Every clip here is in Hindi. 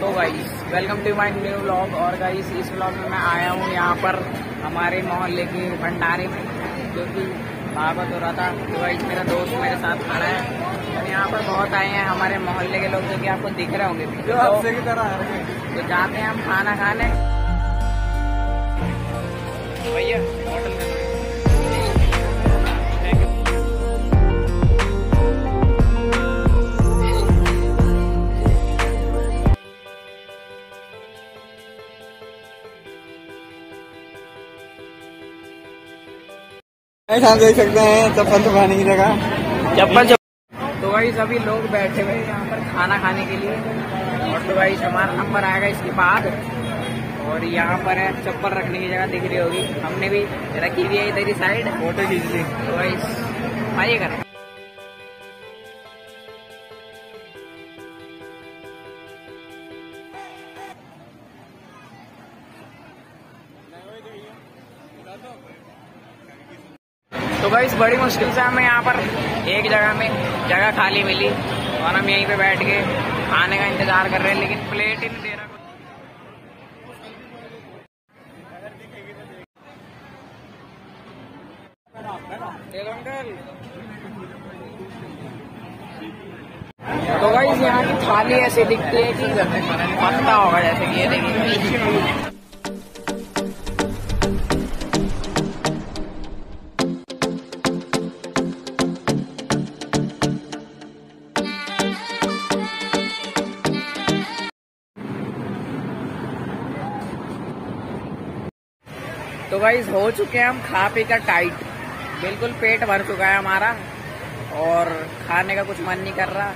So guys welcome to my new vlog और गाइस इस व्लॉग में मैं आया हूँ यहाँ पर हमारे मोहल्ले के भंडारे में जो कि भागवत हो रहा था तो गाइस मेरा दोस्त मेरे साथ खड़ा है। और यहाँ पर बहुत आए हैं हमारे मोहल्ले के लोग जो कि आपको दिख रहे होंगे। हैं। तो जाते हैं हम खाना खाने। भैया होटल में। ऐसा देख सकते हैं चप्पल छुपाने की जगह। चप्पल तो भाई सभी लोग बैठे हुए यहाँ पर खाना खाने के लिए। और तो भाई हमारा नंबर आएगा इसके बाद। और यहाँ पर है चप्पल रखने की जगह दिख रही होगी। हमने भी रखी हुई है इधर ही साइड फ़ोटो खींच ली तो भाई आइए कर। तो भाई बड़ी मुश्किल से हमें यहाँ पर एक जगह में जगह खाली मिली और हम यहीं पे बैठ के खाने का इंतज़ार कर रहे हैं, लेकिन प्लेट ही नहीं दे रहा तो भाई यहाँ की थाली ऐसी दिखती है कि पत्ता होगा, जैसे कि ये देखिए। तो भाई हो चुके हैं हम खा पी कर टाइट बिल्कुल पेट भर चुका है हमारा और खाने का कुछ मन नहीं कर रहा।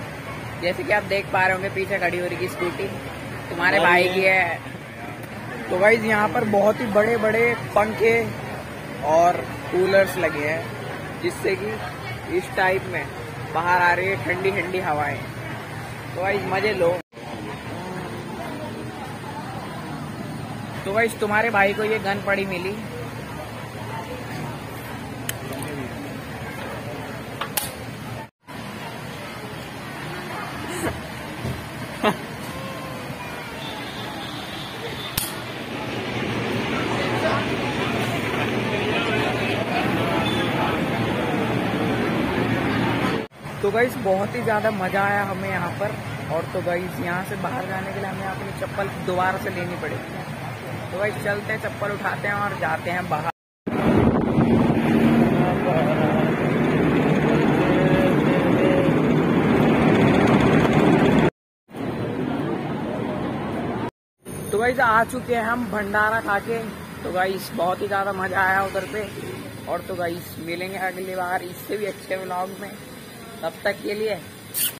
जैसे कि आप देख पा रहे होंगे पीछे खड़ी हो रही की स्कूटी तुम्हारे भाई की है। तो भाई यहाँ पर बहुत ही बड़े बड़े पंखे और कूलर्स लगे हैं जिससे कि इस टाइप में बाहर आ रही है ठंडी ठंडी हवाएँ। तो भाई मज़े लो। तो भाई, तुम्हारे भाई को ये गन पड़ी मिली। तो गाइस बहुत ही ज़्यादा मज़ा आया हमें यहाँ पर। और तो गाइस यहाँ से बाहर जाने के लिए हमें अपनी चप्पल दोबारा से लेनी पड़ेगी। तो भाई चलते हैं चप्पल उठाते हैं और जाते हैं बाहर। तो भाई आ चुके हैं हम भंडारा खा के तो भाई बहुत ही ज़्यादा मज़ा आया उधर पे। और तो भाई मिलेंगे अगली बार इससे भी अच्छे व्लॉग में। तब तक के लिए।